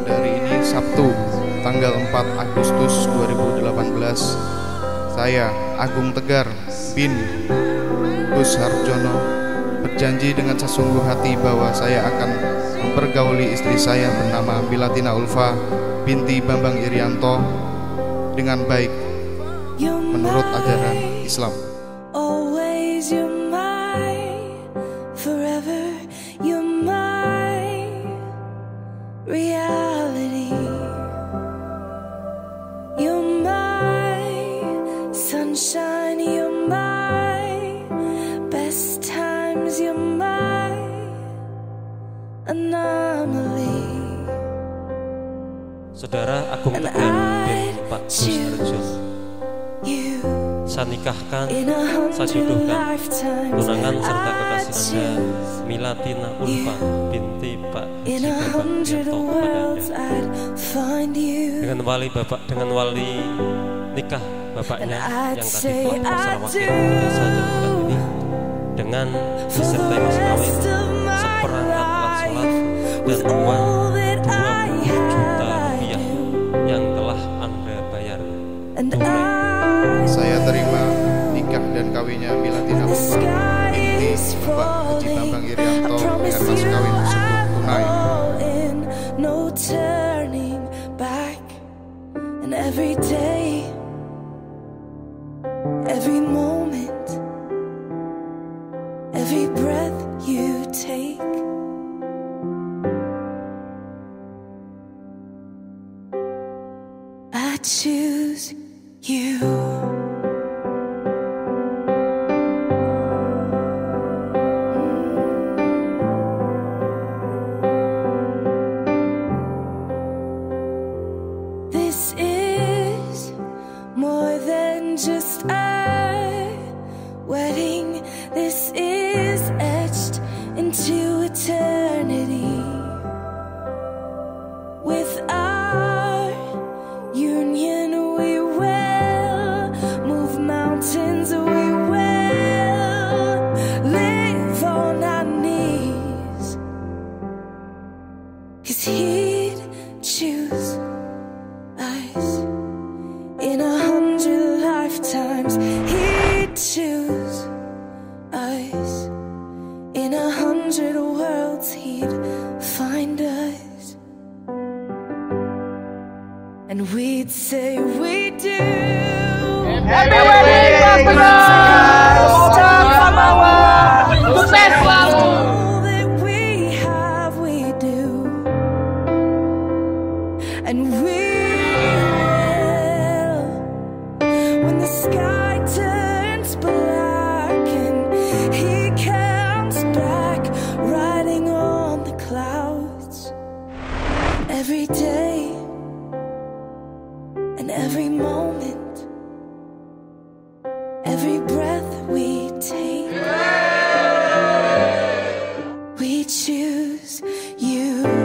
Pada hari ini Sabtu, tanggal 4 Agustus 2018, saya Agung Tegar bin Gus Harjono berjanji dengan sesungguh hati bahwa saya akan mempergauli istri saya bernama Bilatina Ulfa binti Bambang Irianto dengan baik menurut ajaran Islam. anomaly. Saudara Agung Teguh bin Empat Busarjo Saya nikahkan, saya jodohkan. tunangan serta kekasih Anda Milatina Ulfa binti Pak Haji Yanto dengan wali Bapak dengan wali nikah Bapaknya yang tadi Pak pasar wakil saya jodohkan ini dengan disertai mas kawin seperangkat with all choose you. This is more than just a wedding. This is etched into eternity. Say we do. All that we have, we do. And we will. When the sky turns black and he comes back riding on the clouds. Every day and every moment, every breath we take, we choose you.